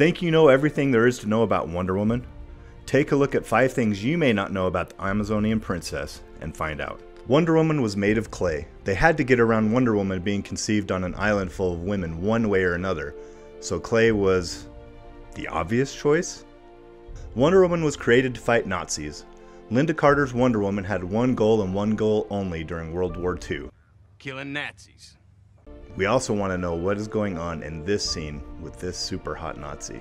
Think you know everything there is to know about Wonder Woman? Take a look at 5 things you may not know about the Amazonian princess and find out. Wonder Woman was made of clay. They had to get around Wonder Woman being conceived on an island full of women one way or another, so clay was the obvious choice? Wonder Woman was created to fight Nazis. Lynda Carter's Wonder Woman had one goal and one goal only during World War II. Killing Nazis. We also want to know what is going on in this scene with this super hot Nazi.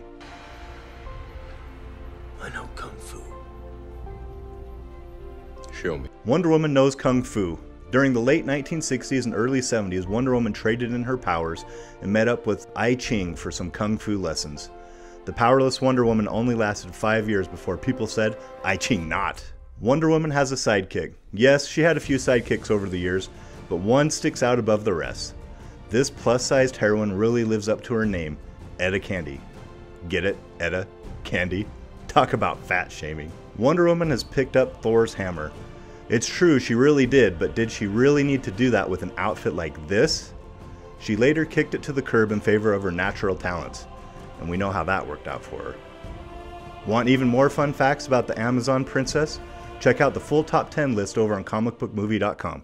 I know Kung Fu. Show me. Wonder Woman knows Kung Fu. During the late 1960s and early 70s, Wonder Woman traded in her powers and met up with I Ching for some Kung Fu lessons. The powerless Wonder Woman only lasted five years before people said, I Ching not. Wonder Woman has a sidekick. Yes, she had a few sidekicks over the years, but one sticks out above the rest. This plus sized heroine really lives up to her name, Etta Candy. Get it? Etta? Candy? Talk about fat shaming. Wonder Woman has picked up Thor's hammer. It's true, she really did, but did she really need to do that with an outfit like this? She later kicked it to the curb in favor of her natural talents, and we know how that worked out for her. Want even more fun facts about the Amazon princess? Check out the full top 10 list over on comicbookmovie.com.